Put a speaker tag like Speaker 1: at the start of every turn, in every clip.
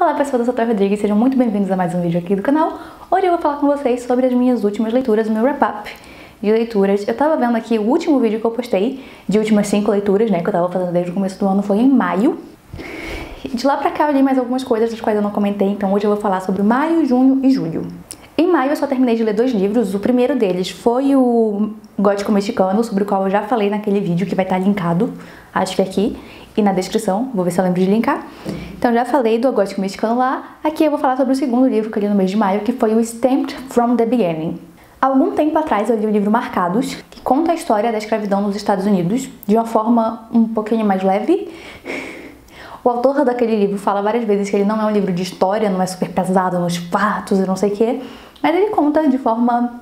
Speaker 1: Olá pessoas, eu sou a Thay Rodrigues, sejam muito bem-vindos a mais um vídeo aqui do canal. Hoje eu vou falar com vocês sobre as minhas últimas leituras, o meu wrap-up de leituras. Eu tava vendo aqui o último vídeo que eu postei, de últimas cinco leituras, né, que eu tava fazendo desde o começo do ano, foi em maio. De lá pra cá eu li mais algumas coisas das quais eu não comentei, então hoje eu vou falar sobre maio, junho e julho. Em maio eu só terminei de ler dois livros, o primeiro deles foi o Gótico Mexicano, sobre o qual eu já falei naquele vídeo que vai estar linkado, acho que aqui, e na descrição, vou ver se eu lembro de linkar. Então já falei do Gótico Mexicano lá, aqui eu vou falar sobre o segundo livro que eu li no mês de maio, que foi o Stamped from the Beginning. Algum tempo atrás eu li o livro Marcados, que conta a história da escravidão nos Estados Unidos, de uma forma um pouquinho mais leve. O autor daquele livro fala várias vezes que ele não é um livro de história, não é super pesado nos fatos e não sei o quê, mas ele conta de forma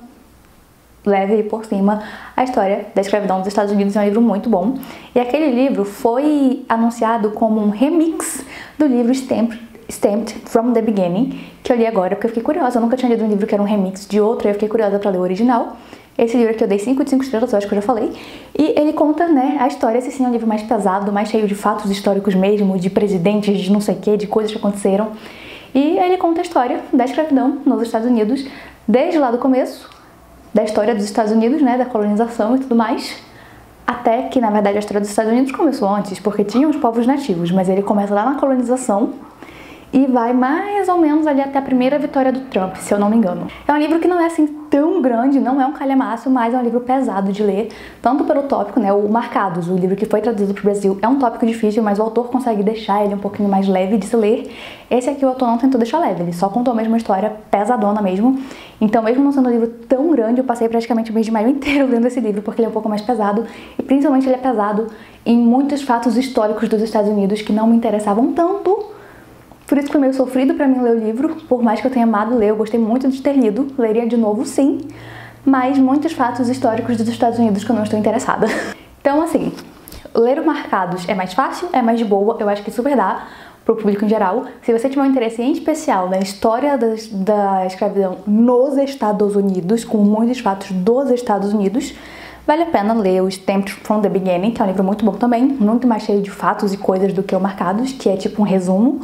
Speaker 1: leve por cima a história da escravidão nos Estados Unidos. É um livro muito bom. E aquele livro foi anunciado como um remix do livro Stamped, Stamped from the Beginning, que eu li agora porque eu fiquei curiosa. Eu nunca tinha lido um livro que era um remix de outro e eu fiquei curiosa para ler o original. Esse livro aqui eu dei 5 de 5 estrelas, eu acho que eu já falei. E ele conta, né, a história. Esse sim é um livro mais pesado, mais cheio de fatos históricos mesmo, de presidentes, de não sei o que, de coisas que aconteceram. E ele conta a história da escravidão nos Estados Unidos, desde lá do começo, da história dos Estados Unidos, né, da colonização e tudo mais, até que na verdade a história dos Estados Unidos começou antes, porque tinham os povos nativos, mas ele começa lá na colonização e vai mais ou menos ali até a primeira vitória do Trump, se eu não me engano. É um livro que não é assim tão grande, não é um calhamaço, mas é um livro pesado de ler, tanto pelo tópico, né, o Marcados, o livro que foi traduzido para o Brasil, é um tópico difícil, mas o autor consegue deixar ele um pouquinho mais leve de se ler. Esse aqui o autor não tentou deixar leve, ele só contou a mesma história, pesadona mesmo. Então, mesmo não sendo um livro tão grande, eu passei praticamente o mês de maio inteiro lendo esse livro, porque ele é um pouco mais pesado, e principalmente ele é pesado em muitos fatos históricos dos Estados Unidos que não me interessavam tanto por isso foi meio sofrido para mim ler o livro, por mais que eu tenha amado ler, eu gostei muito de ter lido, leria de novo sim, mas muitos fatos históricos dos Estados Unidos que eu não estou interessada. Então, assim, ler o Marcados é mais fácil, é mais de boa, eu acho que super dá pro público em geral. Se você tiver um interesse em especial na história da escravidão nos Estados Unidos, com muitos fatos dos Estados Unidos, vale a pena ler o Stamped from the Beginning, que é um livro muito bom também, muito mais cheio de fatos e coisas do que o Marcados, que é tipo um resumo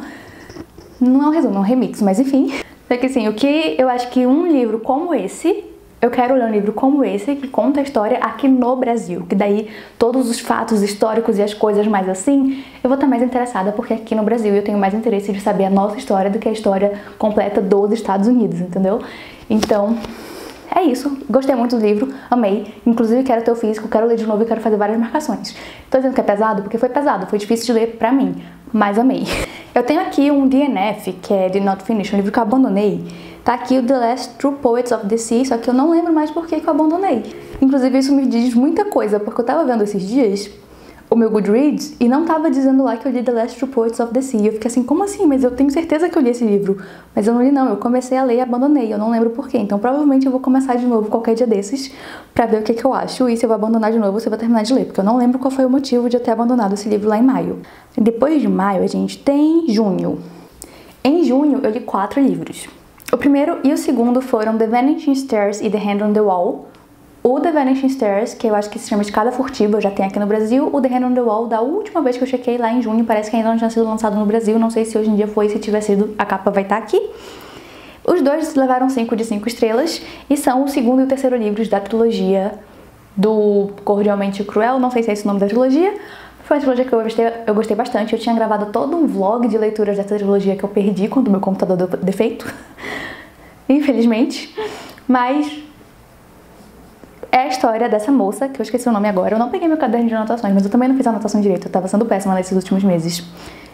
Speaker 1: não é um resumo, é um remix, mas enfim. É que assim, o que eu acho que um livro como esse, eu quero ler um livro como esse que conta a história aqui no Brasil, que daí todos os fatos históricos e as coisas mais assim, eu vou estar mais interessada porque aqui no Brasil eu tenho mais interesse de saber a nossa história do que a história completa dos Estados Unidos, entendeu? Então, é isso. Gostei muito do livro, amei. Inclusive quero ter o físico, quero ler de novo e quero fazer várias marcações. Tô dizendo que é pesado porque foi pesado, foi difícil de ler pra mim, mas amei. Eu tenho aqui um DNF, que é de Not Finished, um livro que eu abandonei. Tá aqui o The Last True Poets of the Sea, só que eu não lembro mais por que eu abandonei. Inclusive isso me diz muita coisa, porque eu tava vendo esses dias o meu Goodreads e não tava dizendo lá que eu li The Last Reports of the Sea. Eu fiquei assim, como assim? Mas eu tenho certeza que eu li esse livro. Mas eu não li não, eu comecei a ler e abandonei, eu não lembro porquê. Então provavelmente eu vou começar de novo qualquer dia desses pra ver o que, que eu acho e se eu vou abandonar de novo eu vou terminar de ler. Porque eu não lembro qual foi o motivo de eu ter abandonado esse livro lá em maio. Depois de maio a gente tem junho. Em junho eu li quatro livros. O primeiro e o segundo foram The Vanishing Stairs e The Hand on the Wall, o The Vanishing Stairs, que eu acho que se chama Escada Furtiva, já tem aqui no Brasil. O The Hand on the Wall, da última vez que eu chequei lá em junho, parece que ainda não tinha sido lançado no Brasil. Não sei se hoje em dia foi, se tiver sido, a capa vai estar tá aqui. Os dois levaram 5 de 5 estrelas e são o segundo e o terceiro livros da trilogia do Cordialmente Cruel. Não sei se é esse o nome da trilogia. Foi uma trilogia que eu gostei, eu gostei bastante. Eu tinha gravado todo um vlog de leituras dessa trilogia que eu perdi quando meu computador deu defeito. Infelizmente. Mas é a história dessa moça, que eu esqueci o nome agora. Eu não peguei meu caderno de anotações, mas eu também não fiz anotação direito. Eu tava sendo péssima nesses últimos meses.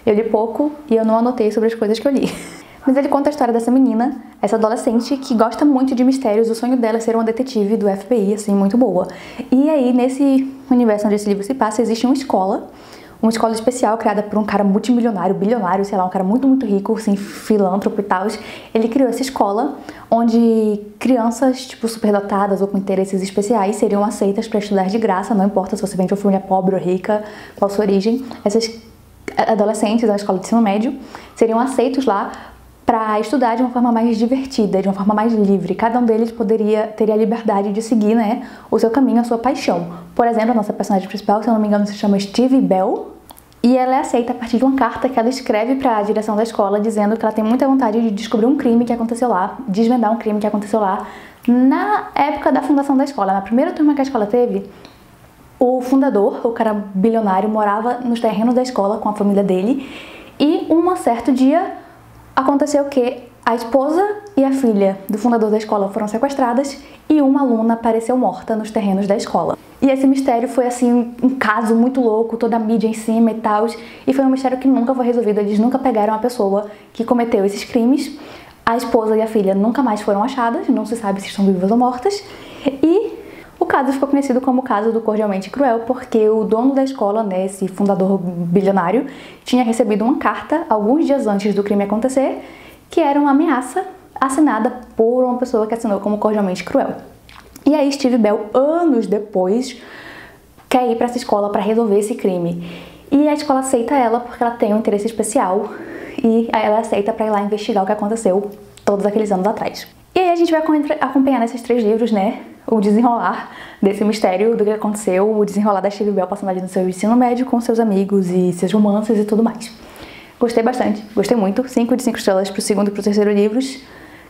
Speaker 1: Eu li pouco e eu não anotei sobre as coisas que eu li. Mas ele conta a história dessa menina, essa adolescente que gosta muito de mistérios. O sonho dela é ser uma detetive do FBI, assim, muito boa. E aí, nesse universo onde esse livro se passa, existe uma escola uma escola especial criada por um cara multimilionário, bilionário, sei lá, um cara muito, muito rico, assim, filântropo e tal. Ele criou essa escola onde crianças, tipo, superdotadas ou com interesses especiais seriam aceitas para estudar de graça, não importa se você vem de uma família pobre ou rica, qual sua origem. Essas adolescentes da escola de ensino médio seriam aceitos lá para estudar de uma forma mais divertida, de uma forma mais livre. Cada um deles poderia ter a liberdade de seguir, né, o seu caminho, a sua paixão. Por exemplo, a nossa personagem principal, se eu não me engano, se chama Steve Bell, E ela é aceita a partir de uma carta que ela escreve para a direção da escola dizendo que ela tem muita vontade de descobrir um crime que aconteceu lá, desvendar um crime que aconteceu lá na época da fundação da escola. Na primeira turma que a escola teve, o fundador, o cara bilionário, morava nos terrenos da escola com a família dele e um certo dia aconteceu que a esposa e a filha do fundador da escola foram sequestradas e uma aluna apareceu morta nos terrenos da escola. E esse mistério foi assim um caso muito louco, toda a mídia em cima e tal, e foi um mistério que nunca foi resolvido. Eles nunca pegaram a pessoa que cometeu esses crimes. A esposa e a filha nunca mais foram achadas, não se sabe se estão vivas ou mortas. E caso ficou conhecido como o caso do Cordialmente Cruel, porque o dono da escola, né, esse fundador bilionário, tinha recebido uma carta alguns dias antes do crime acontecer, que era uma ameaça assinada por uma pessoa que assinou como Cordialmente Cruel. E aí Steve Bell, anos depois, quer ir para essa escola para resolver esse crime. E a escola aceita ela porque ela tem um interesse especial e ela aceita para ir lá investigar o que aconteceu todos aqueles anos atrás. E aí a gente vai acompanhar nesses três livros, né, o desenrolar desse mistério do que aconteceu, o desenrolar da Steve Bell passando ali no seu ensino médio com seus amigos e seus romances e tudo mais. Gostei bastante, gostei muito. 5 de 5 estrelas pro segundo e pro terceiro livros.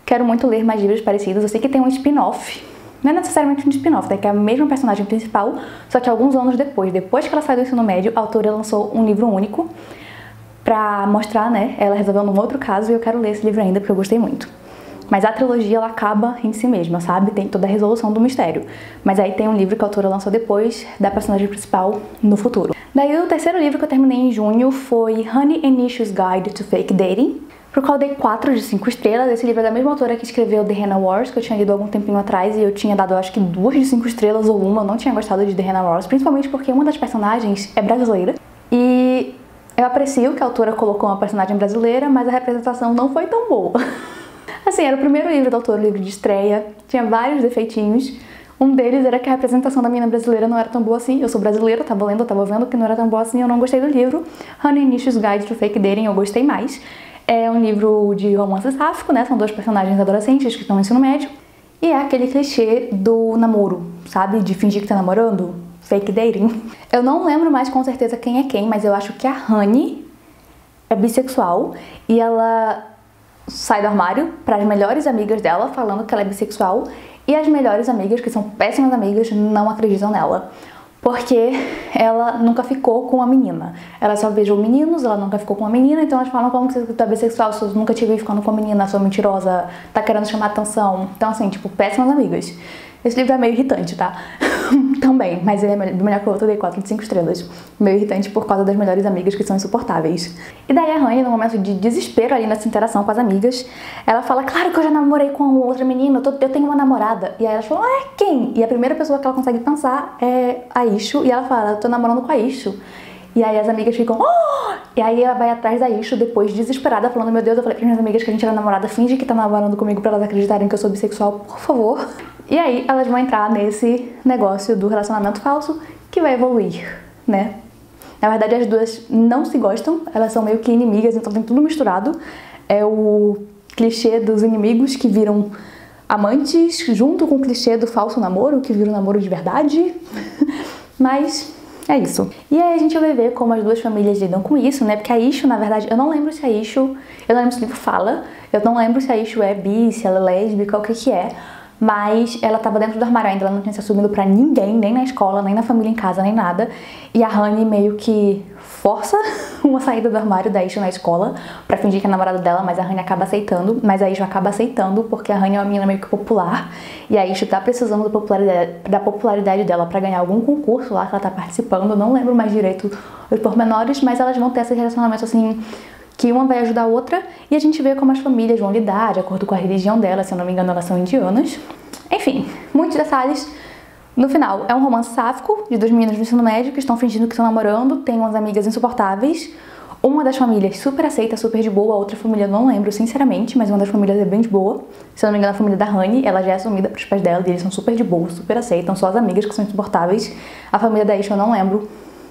Speaker 1: Quero muito ler mais livros parecidos. Eu sei que tem um spin-off não é necessariamente um spin-off, né? Que é a mesma personagem principal, só que alguns anos depois, depois que ela saiu do ensino médio, a autora lançou um livro único pra mostrar, né, ela resolvendo um outro caso e eu quero ler esse livro ainda porque eu gostei muito. Mas a trilogia ela acaba em si mesma, sabe? Tem toda a resolução do mistério. Mas aí tem um livro que a autora lançou depois da personagem principal no futuro. Daí o terceiro livro que eu terminei em junho foi Honey and Issues Guide to Fake Dating pro qual dei 4 de 5 estrelas. Esse livro é da mesma autora que escreveu The Hannah Wars, que eu tinha lido algum tempinho atrás, e eu tinha dado acho que 2 de 5 estrelas ou uma. Eu não tinha gostado de The Hannah Wars, principalmente porque uma das personagens é brasileira. E eu aprecio que a autora colocou uma personagem brasileira, mas a representação não foi tão boa. assim, era o primeiro livro da autora, o livro de estreia, tinha vários defeitinhos. Um deles era que a representação da menina brasileira não era tão boa assim. Eu sou brasileira, tava lendo, tava vendo que não era tão boa assim, eu não gostei do livro. Honey Nish's Guide to Fake Dating eu gostei mais. É um livro de romance sáfico, né? São dois personagens adolescentes que estão no ensino médio. E é aquele clichê do namoro, sabe? De fingir que tá namorando. Fake dating. Eu não lembro mais com certeza quem é quem, mas eu acho que a Honey é bissexual e ela sai do armário para as melhores amigas dela, falando que ela é bissexual, e as melhores amigas, que são péssimas amigas, não acreditam nela porque ela nunca ficou com a menina. Ela só beijou meninos, ela nunca ficou com a menina, então elas falam como que você tá bissexual, se você nunca te viu ficando com a menina, sua mentirosa, tá querendo chamar atenção. Então, assim, tipo, péssimas amigas. Esse livro é meio irritante, tá? Também, mas ele é melhor que o outro, eu dei 4 de 5 estrelas. Meio irritante por causa das melhores amigas que são insuportáveis. E daí a Rani, no momento de desespero ali nessa interação com as amigas, ela fala: Claro que eu já namorei com outra menina, eu, eu tenho uma namorada. E aí elas falam: Ah, quem? E a primeira pessoa que ela consegue pensar é a Ishu, e ela fala: Eu tô namorando com a Ishu. E aí as amigas ficam, oh! E aí ela vai atrás da Ishu depois, desesperada, falando, meu Deus, eu falei para minhas amigas que a gente era namorada, finge que tá namorando comigo para elas acreditarem que eu sou bissexual, por favor. E aí elas vão entrar nesse negócio do relacionamento falso que vai evoluir, né? Na verdade, as duas não se gostam, elas são meio que inimigas, então tem tudo misturado. É o clichê dos inimigos que viram amantes, junto com o clichê do falso namoro, que vira um namoro de verdade. Mas é isso. E aí a gente vai ver como as duas famílias lidam com isso, né? Porque a Ishu, na verdade, eu não lembro se a Ishu, eu não lembro se o livro fala, eu não lembro se a Ishu é bi, se ela é lésbica, o que que é mas ela estava dentro do armário ainda, ela não tinha se assumido para ninguém, nem na escola, nem na família em casa, nem nada. E a Honey meio que força uma saída do armário da Isha na escola para fingir que é namorada dela, mas a Honey acaba aceitando, mas a Isha acaba aceitando porque a Honey é uma menina meio que popular. E a Isha tá precisando da popularidade, da popularidade dela para ganhar algum concurso lá que ela tá participando, não lembro mais direito os pormenores, mas elas vão ter esse relacionamento assim que uma vai ajudar a outra e a gente vê como as famílias vão lidar de acordo com a religião dela, se eu não me engano elas são indianas. Enfim, muitos detalhes. No final, é um romance sáfico de duas meninas do ensino médio que estão fingindo que estão namorando, tem umas amigas insuportáveis. Uma das famílias super aceita, super de boa, a outra família não lembro, sinceramente, mas uma das famílias é bem de boa. Se eu não me engano, a família da Honey, ela já é assumida pros pais dela, e eles são super de boa, super aceitam, só as amigas que são insuportáveis. A família da Isha eu não lembro,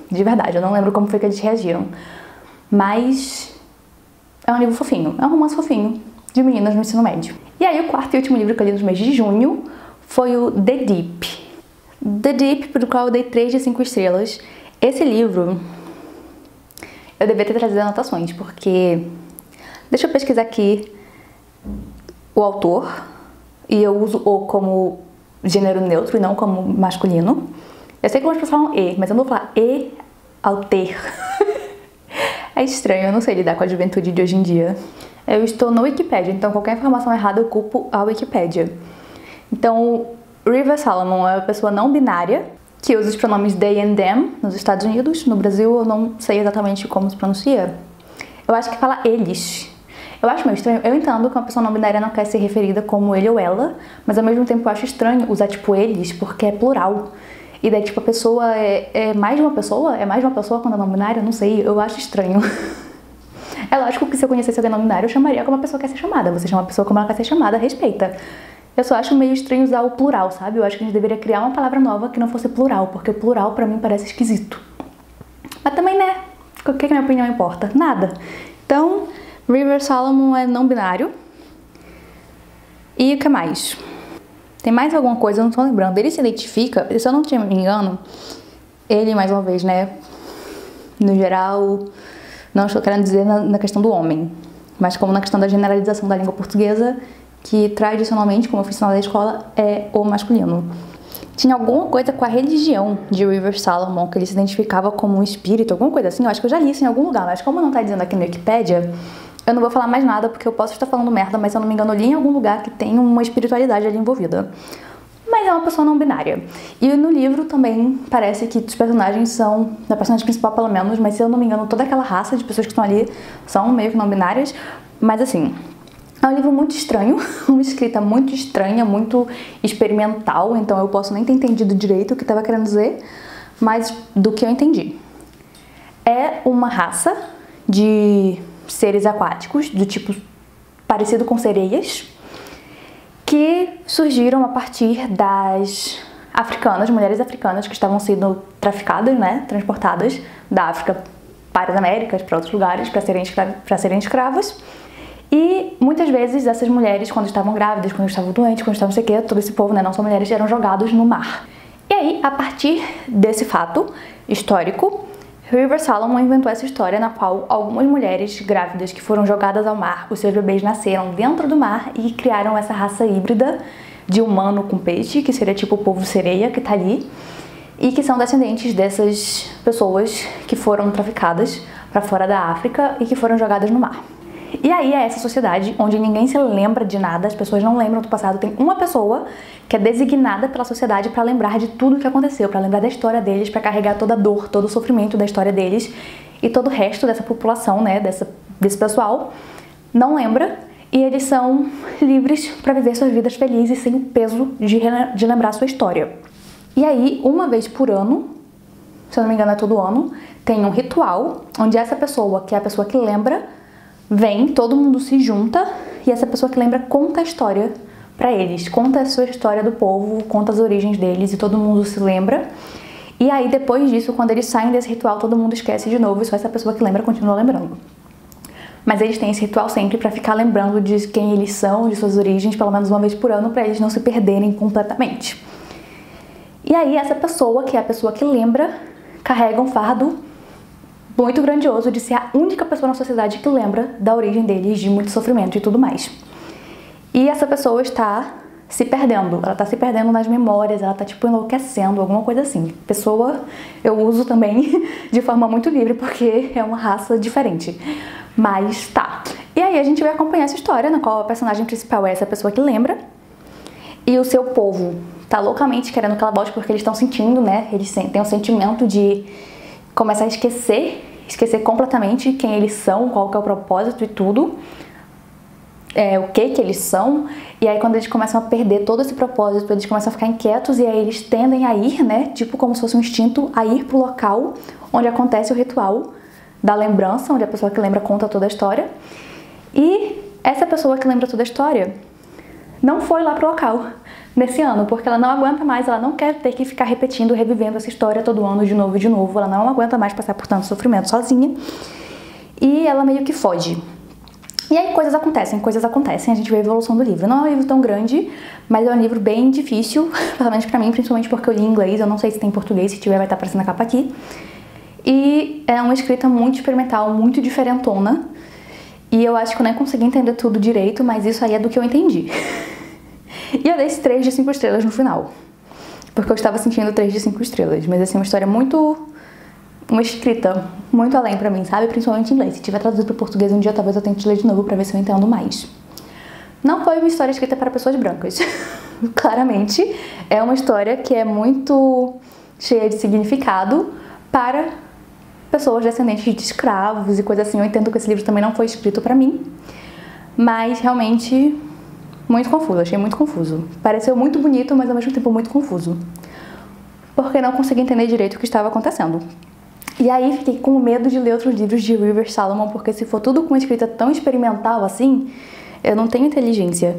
Speaker 1: de verdade, eu não lembro como foi que eles reagiram. Mas é um livro fofinho, é um romance fofinho de meninas no ensino médio. E aí o quarto e último livro que eu li no mês de junho foi o The Deep. The Deep, pro qual eu dei 3 de 5 estrelas. Esse livro eu devia ter trazido anotações, porque. Deixa eu pesquisar aqui o autor, e eu uso o como gênero neutro e não como masculino. Eu sei que algumas pessoas falam e, mas eu não vou falar e ao ter. é estranho, eu não sei lidar com a juventude de hoje em dia. Eu estou no Wikipedia, então qualquer informação errada eu culpo a Wikipedia. Então, River Salomon é uma pessoa não binária que usa os pronomes they and them nos Estados Unidos. No Brasil eu não sei exatamente como se pronuncia. Eu acho que fala eles. Eu acho meio estranho. Eu entendo que uma pessoa não binária não quer ser referida como ele ou ela, mas ao mesmo tempo eu acho estranho usar tipo eles porque é plural. E daí, tipo, a pessoa é, é mais de uma pessoa? É mais de uma pessoa quando é não binária? Não sei, eu acho estranho. é lógico que se eu conhecesse alguém não binário, eu chamaria como a pessoa quer ser chamada. Você chama a pessoa como ela quer ser chamada, respeita. Eu só acho meio estranho usar o plural, sabe? Eu acho que a gente deveria criar uma palavra nova que não fosse plural, porque plural para mim parece esquisito. Mas também, né? O que, que a minha opinião importa? Nada. Então, River Solomon é não binário. E o que mais? Tem mais alguma coisa, eu não tô lembrando. Ele se identifica, se eu não me engano, ele, mais uma vez, né? No geral, não estou querendo dizer na, na questão do homem, mas como na questão da generalização da língua portuguesa, que tradicionalmente, como eu fiz na escola, é o masculino. Tinha alguma coisa com a religião de River Salomon, que ele se identificava como um espírito, alguma coisa assim. Eu acho que eu já li isso em algum lugar, mas como não tá dizendo aqui no Wikipedia, eu não vou falar mais nada porque eu posso estar falando merda, mas se eu não me engano, eu li em algum lugar que tem uma espiritualidade ali envolvida. Mas é uma pessoa não binária. E no livro também parece que os personagens são, da personagem principal pelo menos, mas se eu não me engano, toda aquela raça de pessoas que estão ali são meio que não binárias. Mas assim, é um livro muito estranho, uma escrita muito estranha, muito experimental, então eu posso nem ter entendido direito o que estava querendo dizer, mas do que eu entendi. É uma raça de seres aquáticos, do tipo parecido com sereias, que surgiram a partir das africanas, mulheres africanas que estavam sendo traficadas, né, transportadas da África para as Américas, para outros lugares, para serem, para serem escravas. E muitas vezes essas mulheres, quando estavam grávidas, quando estavam doentes, quando estavam não todo esse povo, né, não são mulheres, eram jogados no mar. E aí, a partir desse fato histórico, River Solomon inventou essa história na qual algumas mulheres grávidas que foram jogadas ao mar, os seus bebês nasceram dentro do mar e criaram essa raça híbrida de humano com peixe, que seria tipo o povo sereia que tá ali, e que são descendentes dessas pessoas que foram traficadas para fora da África e que foram jogadas no mar. E aí é essa sociedade onde ninguém se lembra de nada, as pessoas não lembram do passado, tem uma pessoa que é designada pela sociedade para lembrar de tudo o que aconteceu, para lembrar da história deles, para carregar toda a dor, todo o sofrimento da história deles. E todo o resto dessa população, né, dessa, desse pessoal, não lembra. E eles são livres para viver suas vidas felizes sem o peso de, de lembrar sua história. E aí, uma vez por ano, se eu não me engano é todo ano, tem um ritual onde essa pessoa, que é a pessoa que lembra, vem, todo mundo se junta e essa pessoa que lembra conta a história para eles, conta a sua história do povo, conta as origens deles e todo mundo se lembra. E aí depois disso, quando eles saem desse ritual, todo mundo esquece de novo e só essa pessoa que lembra continua lembrando. Mas eles têm esse ritual sempre para ficar lembrando de quem eles são, de suas origens, pelo menos uma vez por ano, para eles não se perderem completamente. E aí essa pessoa, que é a pessoa que lembra, carrega um fardo muito grandioso de ser a única pessoa na sociedade que lembra da origem deles, de muito sofrimento e tudo mais. E essa pessoa está se perdendo, ela está se perdendo nas memórias, ela está tipo enlouquecendo, alguma coisa assim. Pessoa eu uso também de forma muito livre porque é uma raça diferente. Mas tá. E aí a gente vai acompanhar essa história na qual a personagem principal é essa pessoa que lembra e o seu povo tá loucamente querendo que ela volte porque eles estão sentindo, né? Eles têm um sentimento de começar a esquecer esquecer completamente quem eles são, qual que é o propósito e tudo, é, o que que eles são, e aí quando eles começam a perder todo esse propósito, eles começam a ficar inquietos e aí eles tendem a ir, né, tipo como se fosse um instinto, a ir pro local onde acontece o ritual da lembrança, onde a pessoa que lembra conta toda a história, e essa pessoa que lembra toda a história não foi lá pro local nesse ano, porque ela não aguenta mais, ela não quer ter que ficar repetindo, revivendo essa história todo ano de novo e de novo, ela não aguenta mais passar por tanto sofrimento sozinha. E ela meio que foge. E aí coisas acontecem, coisas acontecem, a gente vê a evolução do livro. Não é um livro tão grande, mas é um livro bem difícil, pelo menos pra mim, principalmente porque eu li em inglês, eu não sei se tem em português, se tiver vai estar aparecendo a capa aqui. E é uma escrita muito experimental, muito diferentona. E eu acho que eu nem consegui entender tudo direito, mas isso aí é do que eu entendi. e eu dei 3 de 5 estrelas no final. Porque eu estava sentindo 3 de 5 estrelas. Mas assim, uma história muito. Uma escrita muito além pra mim, sabe? Principalmente em inglês. Se tiver traduzido pro português um dia, talvez eu tente ler de novo pra ver se eu entendo mais. Não foi uma história escrita para pessoas brancas. Claramente, é uma história que é muito cheia de significado para pessoas descendentes de escravos e coisas assim. Eu entendo que esse livro também não foi escrito para mim, mas realmente muito confuso, achei muito confuso. Pareceu muito bonito, mas ao mesmo tempo muito confuso. Porque não consegui entender direito o que estava acontecendo. E aí fiquei com medo de ler outros livros de River Salomon, porque se for tudo com escrita tão experimental assim, eu não tenho inteligência.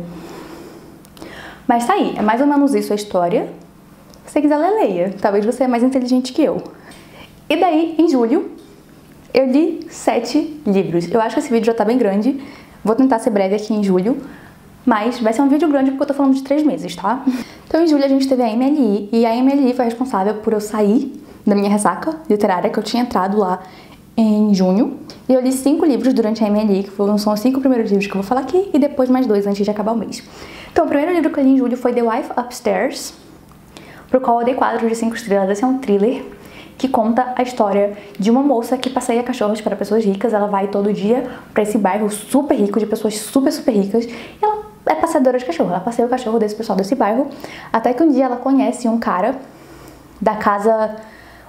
Speaker 1: Mas tá aí, é mais ou menos isso a história. Se você quiser ler, leia. Talvez você é mais inteligente que eu. E daí, em julho, eu li sete livros. Eu acho que esse vídeo já tá bem grande. Vou tentar ser breve aqui em julho. Mas vai ser um vídeo grande porque eu tô falando de três meses, tá? Então, em julho, a gente teve a MLI. E a MLI foi responsável por eu sair da minha ressaca literária, que eu tinha entrado lá em junho. E eu li cinco livros durante a MLI, que foram, são os cinco primeiros livros que eu vou falar aqui, e depois mais dois antes de acabar o mês. Então, o primeiro livro que eu li em julho foi The Wife Upstairs, pro qual eu dei quadro de cinco estrelas. Esse é um thriller que conta a história de uma moça que passeia cachorros para pessoas ricas. Ela vai todo dia para esse bairro super rico, de pessoas super, super ricas. E ela é passeadora de cachorro. Ela passeia o cachorro desse pessoal desse bairro. Até que um dia ela conhece um cara da casa.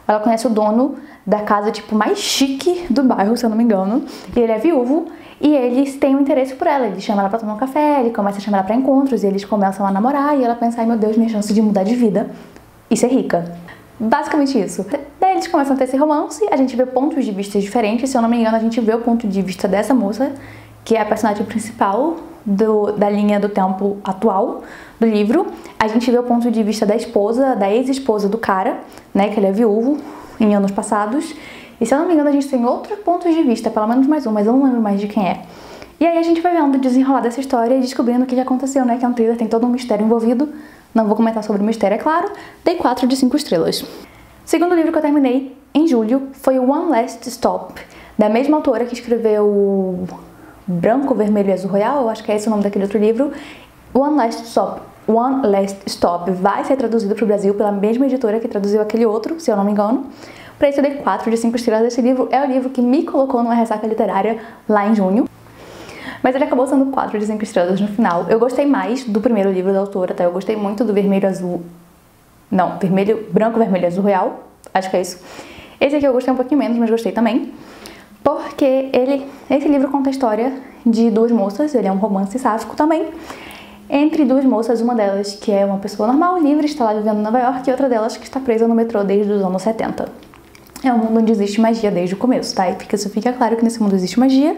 Speaker 1: Ela conhece o dono da casa, tipo, mais chique do bairro, se eu não me engano. E ele é viúvo e eles têm um interesse por ela. Ele chama ela pra tomar um café, ele começa a chamar ela pra encontros e eles começam a namorar. E ela pensa, ai meu Deus, minha chance de mudar de vida e ser rica. Basicamente isso. Daí eles começam a ter esse romance, a gente vê pontos de vista diferentes. Se eu não me engano, a gente vê o ponto de vista dessa moça, que é a personagem principal do, da linha do tempo atual do livro. A gente vê o ponto de vista da esposa, da ex-esposa do cara, né, que ele é viúvo em anos passados. E se eu não me engano, a gente tem outros pontos de vista, pelo menos mais um, mas eu não lembro mais de quem é. E aí a gente vai vendo desenrolar dessa história e descobrindo o que aconteceu, né? Que é um thriller, tem todo um mistério envolvido. Não vou comentar sobre o mistério, é claro. Dei 4 de 5 estrelas. O segundo livro que eu terminei em julho foi One Last Stop, da mesma autora que escreveu Branco, Vermelho e Azul Royal, eu acho que é esse o nome daquele outro livro. One Last Stop. One Last Stop vai ser traduzido para o Brasil pela mesma editora que traduziu aquele outro, se eu não me engano. Para isso eu dei 4 de 5 estrelas. Esse livro é o livro que me colocou numa ressaca literária lá em junho. Mas ele acabou sendo 4 de 5 estrelas no final. Eu gostei mais do primeiro livro da autora, tá? Eu gostei muito do Vermelho Azul. Não, vermelho, branco, vermelho azul real. Acho que é isso. Esse aqui eu gostei um pouquinho menos, mas gostei também. Porque ele, esse livro conta a história de duas moças, ele é um romance sáfico também, entre duas moças, uma delas que é uma pessoa normal, livre, está lá vivendo em Nova York, e outra delas que está presa no metrô desde os anos 70. É um mundo onde existe magia desde o começo, tá? E fica, isso fica claro que nesse mundo existe magia,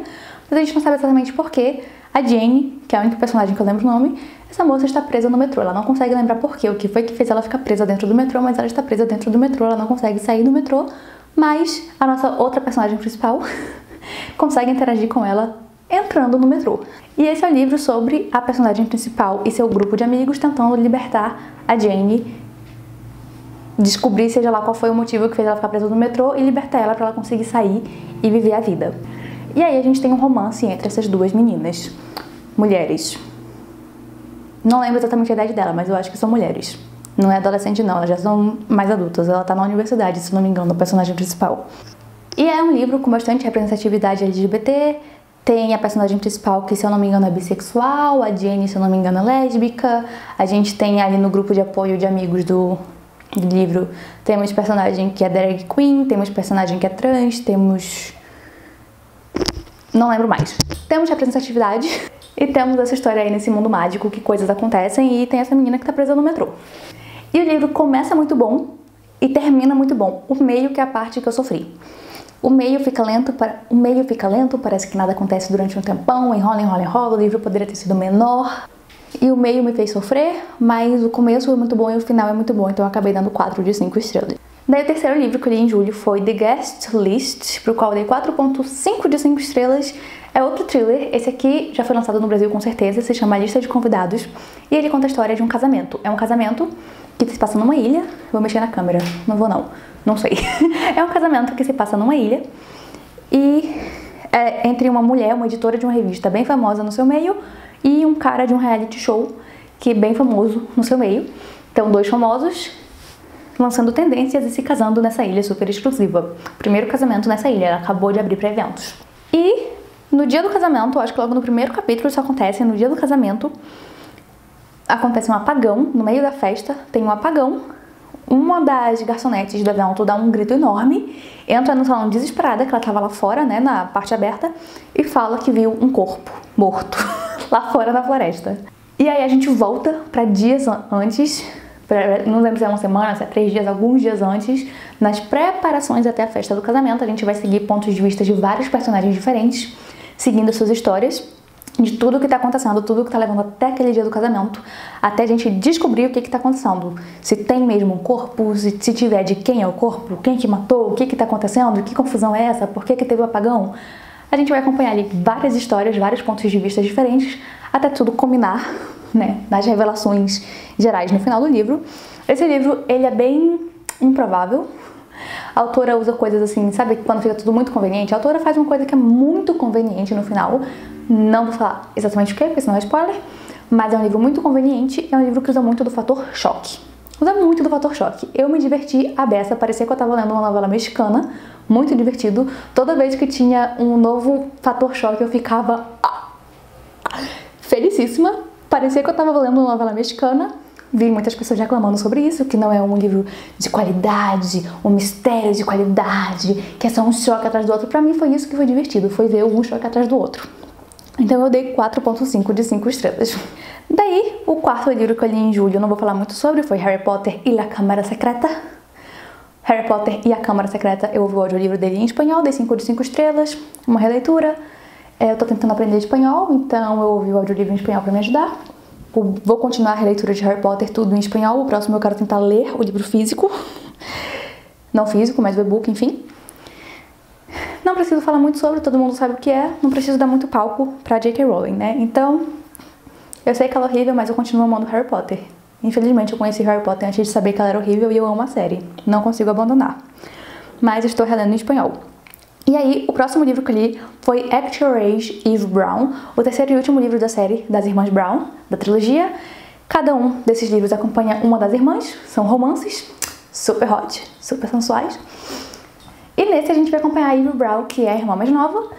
Speaker 1: mas a gente não sabe exatamente porquê. A Jane, que é a única personagem que eu lembro o nome, essa moça está presa no metrô. Ela não consegue lembrar porquê, o que foi que fez ela ficar presa dentro do metrô, mas ela está presa dentro do metrô, ela não consegue sair do metrô, mas a nossa outra personagem principal consegue interagir com ela entrando no metrô. E esse é o livro sobre a personagem principal e seu grupo de amigos tentando libertar a Jane, descobrir seja lá qual foi o motivo que fez ela ficar presa no metrô e libertar ela para ela conseguir sair e viver a vida. E aí a gente tem um romance entre essas duas meninas, mulheres. Não lembro exatamente a idade dela, mas eu acho que são mulheres. Não é adolescente não, elas já são mais adultas. Ela tá na universidade, se não me engano, a personagem principal. E é um livro com bastante representatividade LGBT. Tem a personagem principal que, se eu não me engano, é bissexual. A Jenny, se eu não me engano, é lésbica. A gente tem ali no grupo de apoio de amigos do livro, temos personagem que é drag queen, temos personagem que é trans, temos não lembro mais. Temos representatividade e temos essa história aí nesse mundo mágico que coisas acontecem e tem essa menina que tá presa no metrô. E o livro começa muito bom e termina muito bom. O meio que é a parte que eu sofri. O meio fica lento, para... o meio fica lento, parece que nada acontece durante um tempão, enrola, enrola, enrola, o livro poderia ter sido menor. E o meio me fez sofrer, mas o começo é muito bom e o final é muito bom, então eu acabei dando 4 de 5 estrelas. Daí o terceiro livro que eu li em julho foi The Guest List, pro qual eu dei 4.5 de 5 estrelas. É outro thriller, esse aqui já foi lançado no Brasil com certeza, se chama Lista de Convidados, e ele conta a história de um casamento. É um casamento que se passa numa ilha, vou mexer na câmera, não vou não, não sei. é um casamento que se passa numa ilha e é entre uma mulher, uma editora de uma revista bem famosa no seu meio, e um cara de um reality show que é bem famoso no seu meio. Então, dois famosos lançando tendências e se casando nessa ilha super exclusiva. Primeiro casamento nessa ilha, ela acabou de abrir para eventos. E no dia do casamento, acho que logo no primeiro capítulo isso acontece, no dia do casamento acontece um apagão no meio da festa, tem um apagão. Uma das garçonetes do evento dá um grito enorme, entra no salão desesperada, que ela tava lá fora, né, na parte aberta, e fala que viu um corpo morto lá fora na floresta. E aí a gente volta para dias antes não lembro se é uma semana, se é três dias, alguns dias antes, nas preparações até a festa do casamento, a gente vai seguir pontos de vista de vários personagens diferentes, seguindo suas histórias, de tudo que está acontecendo, tudo que está levando até aquele dia do casamento, até a gente descobrir o que está acontecendo. Se tem mesmo um corpo, se, se, tiver de quem é o corpo, quem que matou, o que está acontecendo, que confusão é essa, por que, que teve o apagão. A gente vai acompanhar ali várias histórias, vários pontos de vista diferentes, até tudo combinar né, nas revelações gerais no final do livro. Esse livro, ele é bem improvável. A autora usa coisas assim, sabe quando fica tudo muito conveniente? A autora faz uma coisa que é muito conveniente no final. Não vou falar exatamente o que, porque senão é spoiler. Mas é um livro muito conveniente, é um livro que usa muito do fator choque. Usa muito do fator choque. Eu me diverti a beça, parecia que eu tava lendo uma novela mexicana, muito divertido. Toda vez que tinha um novo fator choque, eu ficava ah, felicíssima parecia que eu estava lendo uma novela mexicana. Vi muitas pessoas reclamando sobre isso, que não é um livro de qualidade, um mistério de qualidade, que é só um choque atrás do outro. Para mim foi isso que foi divertido, foi ver um choque atrás do outro. Então eu dei 4.5 de 5 estrelas. Daí, o quarto livro que eu li em julho, eu não vou falar muito sobre, foi Harry Potter e a Câmara Secreta. Harry Potter e a Câmara Secreta, eu ouvi o audiolivro dele em espanhol, dei 5 de 5 estrelas, uma releitura. É, eu tô tentando aprender espanhol, então eu ouvi o audiolivro em espanhol para me ajudar. Vou continuar a releitura de Harry Potter, tudo em espanhol. O próximo eu quero tentar ler o livro físico. Não físico, mas o e-book, enfim. Não preciso falar muito sobre, todo mundo sabe o que é. Não preciso dar muito palco pra J.K. Rowling, né? Então, eu sei que ela é horrível, mas eu continuo amando Harry Potter. Infelizmente, eu conheci Harry Potter antes de saber que ela era horrível e eu amo a série. Não consigo abandonar. Mas estou relendo em espanhol. E aí, o próximo livro que eu li foi Act Your Age, Eve Brown, o terceiro e último livro da série das Irmãs Brown, da trilogia. Cada um desses livros acompanha uma das irmãs, são romances, super hot, super sensuais. E nesse a gente vai acompanhar a Eve Brown, que é a irmã mais nova,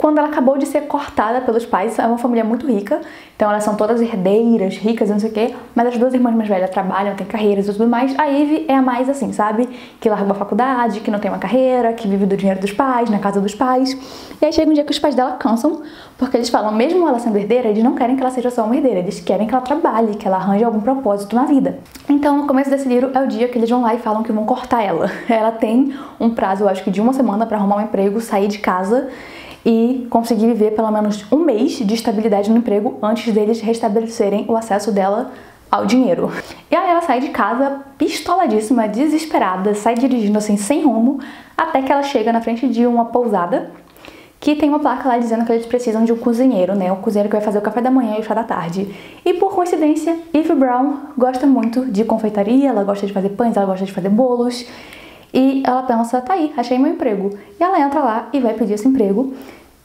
Speaker 1: quando ela acabou de ser cortada pelos pais. É uma família muito rica, então elas são todas herdeiras, ricas não sei o quê, mas as duas irmãs mais velhas trabalham, têm carreiras e tudo mais. A Eve é a mais assim, sabe? Que largou a faculdade, que não tem uma carreira, que vive do dinheiro dos pais, na casa dos pais. E aí chega um dia que os pais dela cansam, porque eles falam, mesmo ela sendo herdeira, eles não querem que ela seja só uma herdeira, eles querem que ela trabalhe, que ela arranje algum propósito na vida. Então, no começo desse livro é o dia que eles vão lá e falam que vão cortar ela. Ela tem um prazo, eu acho que de uma semana para arrumar um emprego, sair de casa e conseguir viver pelo menos um mês de estabilidade no emprego antes deles restabelecerem o acesso dela ao dinheiro. E aí ela sai de casa pistoladíssima, desesperada, sai dirigindo assim sem rumo, até que ela chega na frente de uma pousada que tem uma placa lá dizendo que eles precisam de um cozinheiro, né? Um cozinheiro que vai fazer o café da manhã e o chá da tarde. E por coincidência, Eve Brown gosta muito de confeitaria, ela gosta de fazer pães, ela gosta de fazer bolos. E ela pensa, tá aí, achei meu emprego. E ela entra lá e vai pedir esse emprego.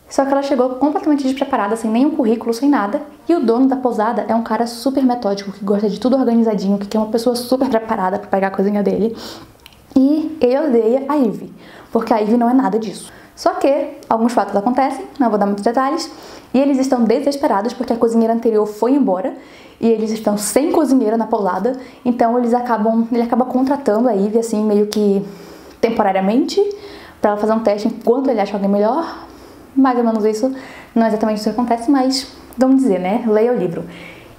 Speaker 1: Só que ela chegou completamente despreparada, sem nenhum currículo, sem nada. E o dono da pousada é um cara super metódico, que gosta de tudo organizadinho, que é uma pessoa super preparada para pegar a cozinha dele. E ele odeia a Ivy, porque a Ivy não é nada disso. Só que alguns fatos acontecem, não vou dar muitos detalhes, e eles estão desesperados porque a cozinheira anterior foi embora e eles estão sem cozinheira na pousada, então eles acabam, ele acaba contratando a Ivy assim meio que temporariamente para ela fazer um teste enquanto ele acha alguém melhor. Mais ou menos isso, não é exatamente isso que acontece, mas vamos dizer, né? Leia o livro.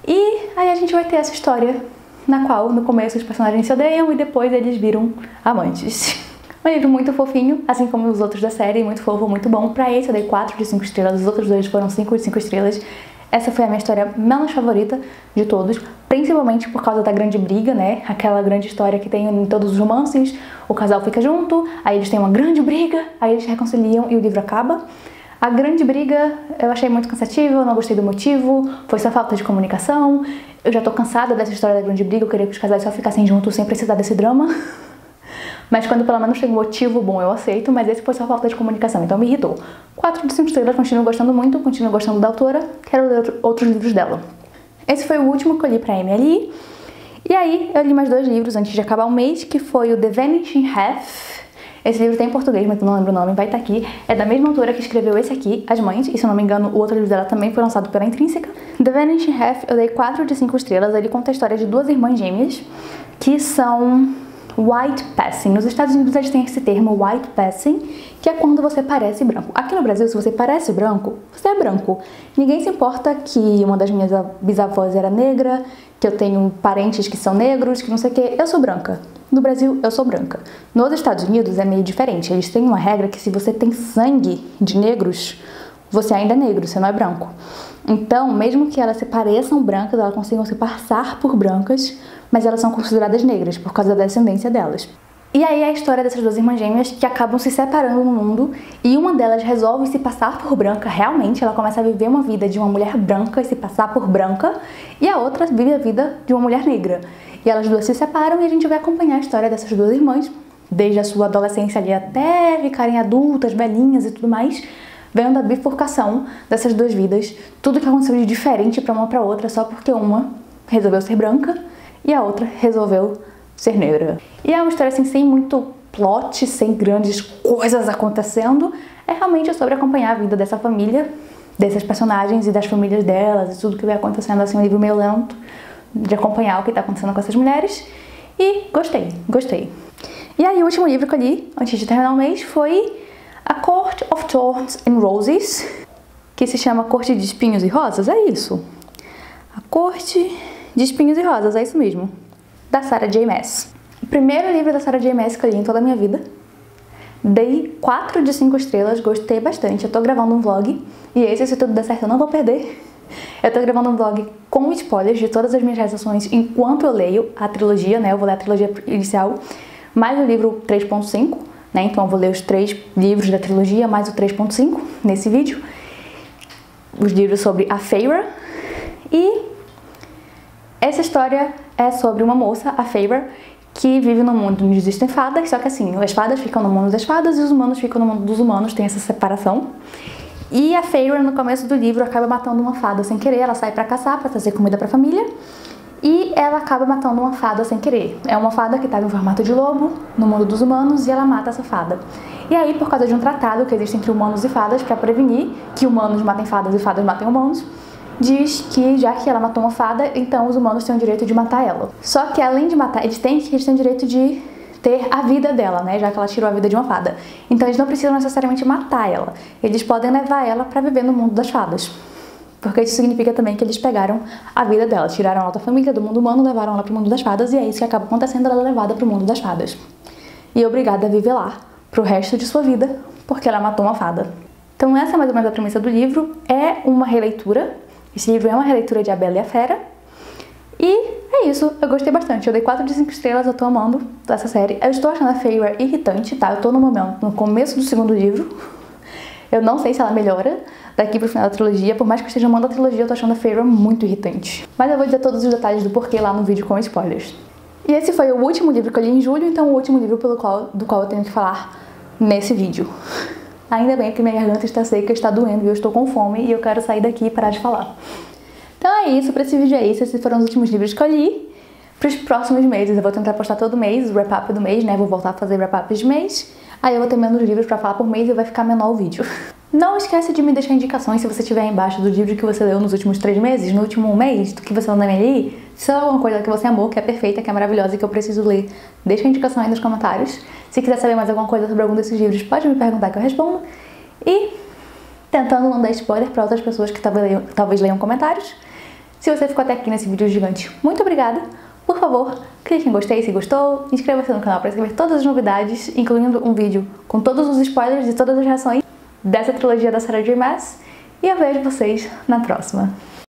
Speaker 1: E aí a gente vai ter essa história na qual no começo os personagens se odeiam e depois eles viram amantes. Um livro muito fofinho, assim como os outros da série, muito fofo, muito bom. Pra esse eu dei 4 de 5 estrelas, os outros dois foram 5 de 5 estrelas. Essa foi a minha história menos favorita de todos, principalmente por causa da grande briga, né? Aquela grande história que tem em todos os romances. O casal fica junto, aí eles têm uma grande briga, aí eles reconciliam e o livro acaba. A grande briga eu achei muito cansativa, não gostei do motivo, foi só falta de comunicação. Eu já tô cansada dessa história da grande briga, eu queria que os casais só ficassem juntos sem precisar desse drama. Mas quando pelo menos tem um motivo bom, eu aceito, mas esse foi só falta de comunicação, então me irritou. 4 de 5 estrelas, continuo gostando muito, continuo gostando da autora, quero ler outros livros dela. Esse foi o último que eu li pra MLI. E aí, eu li mais dois livros antes de acabar o mês, que foi o The Vanishing Half. Esse livro tem em português, mas eu não lembro o nome, vai estar tá aqui. É da mesma autora que escreveu esse aqui, As Mães, e se eu não me engano, o outro livro dela também foi lançado pela Intrínseca. The Vanishing Half, eu dei 4 de 5 estrelas. Ele conta a história de duas irmãs gêmeas que são white passing. Nos Estados Unidos eles têm esse termo white passing, que é quando você parece branco. Aqui no Brasil, se você parece branco, você é branco. Ninguém se importa que uma das minhas bisavós era negra, que eu tenho parentes que são negros, que não sei o que. Eu sou branca. No Brasil, eu sou branca. Nos Estados Unidos é meio diferente. Eles têm uma regra que se você tem sangue de negros, você ainda é negro, você não é branco. Então, mesmo que elas se pareçam brancas, elas consigam se passar por brancas, mas elas são consideradas negras por causa da descendência delas. E aí é a história dessas duas irmãs gêmeas que acabam se separando no mundo e uma delas resolve se passar por branca, realmente ela começa a viver uma vida de uma mulher branca e se passar por branca, e a outra vive a vida de uma mulher negra. E elas duas se separam e a gente vai acompanhar a história dessas duas irmãs, desde a sua adolescência ali até ficarem adultas, velhinhas e tudo mais, vendo a bifurcação dessas duas vidas, tudo que aconteceu de diferente para uma para outra só porque uma resolveu ser branca e a outra resolveu ser negra. E é uma história assim sem muito plot, sem grandes coisas acontecendo, é realmente sobre acompanhar a vida dessa família, desses personagens e das famílias delas e tudo que vai acontecendo assim, um livro meio lento de acompanhar o que está acontecendo com essas mulheres. E gostei, gostei. E aí o último livro que eu li antes de terminar o mês foi A Court of Thorns and Roses, que se chama Corte de Espinhos e Rosas, é isso. A Corte de Espinhos e Rosas, é isso mesmo. Da Sarah J. Maas. O primeiro livro da Sarah J. Maas que eu li em toda a minha vida. Dei 4 de 5 estrelas, gostei bastante. Eu tô gravando um vlog e esse, se tudo der certo, eu não vou perder. Eu tô gravando um vlog com spoilers de todas as minhas reações enquanto eu leio a trilogia, né? Eu vou ler a trilogia inicial, mais o livro 3.5, né? Então eu vou ler os três livros da trilogia, mais o 3.5 nesse vídeo. Os livros sobre a Feyre e essa história é sobre uma moça, a Faber, que vive no mundo onde existem fadas, só que assim, as fadas ficam no mundo das fadas e os humanos ficam no mundo dos humanos, tem essa separação. E a Feyre, no começo do livro, acaba matando uma fada sem querer, ela sai para caçar, para trazer comida para a família, e ela acaba matando uma fada sem querer. É uma fada que estava em formato de lobo no mundo dos humanos e ela mata essa fada. E aí, por causa de um tratado que existe entre humanos e fadas para prevenir que humanos matem fadas e fadas matem humanos, diz que já que ela matou uma fada, então os humanos têm o direito de matar ela. Só que além de matar, eles têm, eles têm o direito de ter a vida dela, né? Já que ela tirou a vida de uma fada. Então eles não precisam necessariamente matar ela. Eles podem levar ela para viver no mundo das fadas. Porque isso significa também que eles pegaram a vida dela, tiraram ela da família, do mundo humano, levaram ela para o mundo das fadas e é isso que acaba acontecendo, ela é levada para o mundo das fadas. E obrigada a viver lá pro resto de sua vida, porque ela matou uma fada. Então essa é mais ou menos a premissa do livro, é uma releitura esse livro é uma releitura de A Bela e a Fera. E é isso, eu gostei bastante. Eu dei 4 de 5 estrelas, eu tô amando essa série. Eu estou achando a Feyre irritante, tá? Eu tô no momento, no começo do segundo livro. Eu não sei se ela melhora daqui pro final da trilogia. Por mais que eu esteja amando a trilogia, eu tô achando a Feyre muito irritante. Mas eu vou dizer todos os detalhes do porquê lá no vídeo com spoilers. E esse foi o último livro que eu li em julho, então o último livro pelo qual, do qual eu tenho que falar nesse vídeo. Ainda bem que minha garganta está seca, está doendo e eu estou com fome e eu quero sair daqui e parar de falar. Então é isso, para esse vídeo é isso. Esses foram os últimos livros que eu li. Para os próximos meses, eu vou tentar postar todo mês o wrap-up do mês, né? Vou voltar a fazer wrap-up de mês. Aí eu vou ter menos livros para falar por mês e vai ficar menor o vídeo. Não esquece de me deixar indicações se você tiver embaixo do livro que você leu nos últimos três meses, no último mês, do que você na MLI. Se é alguma coisa que você amou, que é perfeita, que é maravilhosa e que eu preciso ler, deixa a indicação aí nos comentários. Se quiser saber mais alguma coisa sobre algum desses livros, pode me perguntar que eu respondo. E tentando não dar spoiler para outras pessoas que talvez leiam, talvez leiam comentários. Se você ficou até aqui nesse vídeo gigante, muito obrigada. Por favor, clique em gostei se gostou, inscreva-se no canal para receber todas as novidades, incluindo um vídeo com todos os spoilers e todas as reações dessa trilogia da Sarah J. Maas. E eu vejo vocês na próxima.